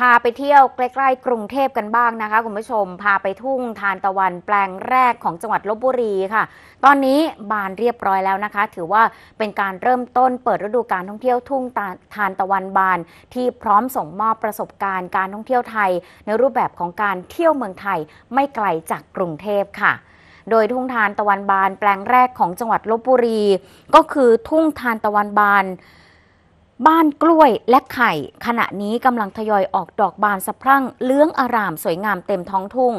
พาไปเที่ยวใกล้ๆกรุงเทพกันบ้างนะคะคุณผู้ชม พาไปทุ่งทานตะวันแปลงแรกของจังหวัดลบบุรีค่ะ ตอนนี้บานเรียบร้อยแล้วนะคะ ถือว่าเป็นการเริ่มต้นเปิดฤดูการท่องเที่ยวทุ่งทานตะวันบาน ที่พร้อมส่งมอบประสบการณ์การท่องเที่ยวไทย ในรูปแบบของการเที่ยวเมืองไทยไม่ไกลจากกรุงเทพค่ะโดยทุ่งทานตะวันบานแปลงแรกของจังหวัดลบบุรี ก็คือทุ่งทานตะวันบาน บ้านกล้วยและไข่ ขณะนี้กำลังทยอยออกดอกบานสะพรั่งเลื้องอารามสวยงามเต็มท้องทุ่ง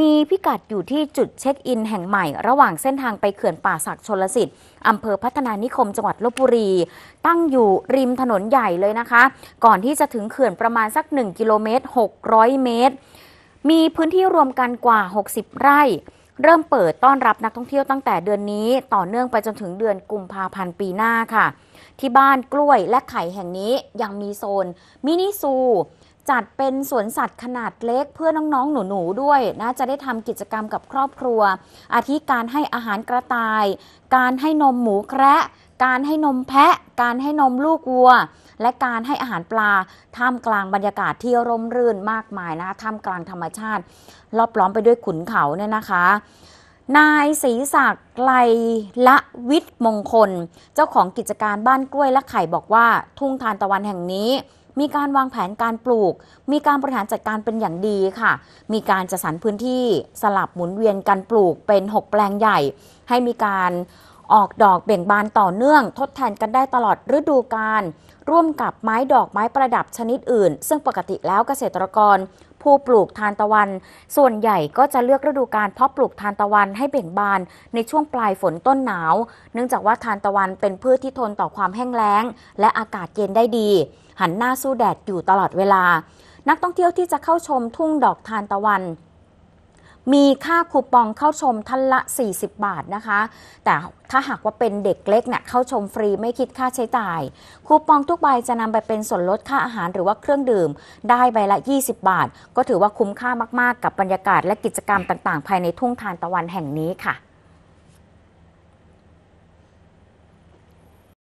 มีพิกัดอยู่ที่จุดเช็คอินแห่งใหม่ ระหว่างเส้นทางไปเขื่อนป่าศักชนลสิทธิ์อำเภอพัฒนานิคมจังหวัดลบบุรี ตั้งอยู่ริมถนนใหญ่เลยนะคะ ก่อนที่จะถึงเขื่อนประมาณสัก 1 กิโลเมตร 600 เมตร มีพื้นที่รวมกันกว่า 60 ไร่ เริ่มเปิดต้อนรับนักท่องเที่ยวตั้งแต่เดือนนี้ต่อเนื่องไปจนถึงเดือนกุมภาพันธ์ปีหน้าค่ะ ที่บ้านกล้วยและไข่แห่งนี้ยังมีโซนมินิซู จัดเป็นสวนสัตว์ขนาดเล็กเพื่อน้องๆ หนูๆ ด้วยนะจะได้ทำกิจกรรมกับครอบครัว อาทิการให้อาหารกระต่าย การให้นมหมูแคระการให้นมแพะ การให้นมลูกวัว และการให้อาหารปลา ท่ามกลางบรรยากาศที่ร่มรื่นมากมายนะท่ามกลางธรรมชาติ รอบล้อมไปด้วยขุนเขาเนี่ยนะคะ นายศรีศักดิ์ไกลละวิทย์มงคล เจ้าของกิจการบ้านกล้วยและไข่บอกว่า ทุ่งทานตะวันแห่งนี้ มีการวางแผนการปลูก มีการบริหารจัดการเป็นอย่างดีค่ะ มีการจัดสรรพื้นที่สลับหมุนเวียนการปลูกเป็น 6 แปลงใหญ่ ให้มีการออกดอกเบ่งบานต่อเนื่อง ทดแทนกันได้ตลอดฤดูกาลร่วมกับไม้ดอกไม้ประดับชนิดอื่น ซึ่งปกติแล้วเกษตรกร ผู้ปลูกทานตะวัน ส่วนใหญ่ก็จะเลือกฤดูการเพาะปลูกทานตะวันให้เบ่งบานในช่วงปลายฝนต้นหนาว เนื่องจากว่าทานตะวันเป็นพืชที่ทนต่อความแห้งแล้ง และอากาศเย็นได้ดี หันหน้าสู้แดดอยู่ตลอดเวลา นักท่องเที่ยวที่จะเข้าชมทุ่งดอกทานตะวัน มีค่าคูปองเข้าชมท่านละ 40 บาทนะคะ แต่ถ้าหากว่าเป็นเด็กเล็กเนี่ยเข้าชมฟรีไม่คิดค่าใช้จ่าย คูปองทุกใบจะนำไปเป็นส่วนลดค่าอาหารหรือว่าเครื่องดื่ม ได้ใบละ 20 บาท ก็ถือว่าคุ้มค่ามากๆ กับบรรยากาศและกิจกรรมต่างๆ ภายในทุ่งทานตะวันแห่งนี้ค่ะ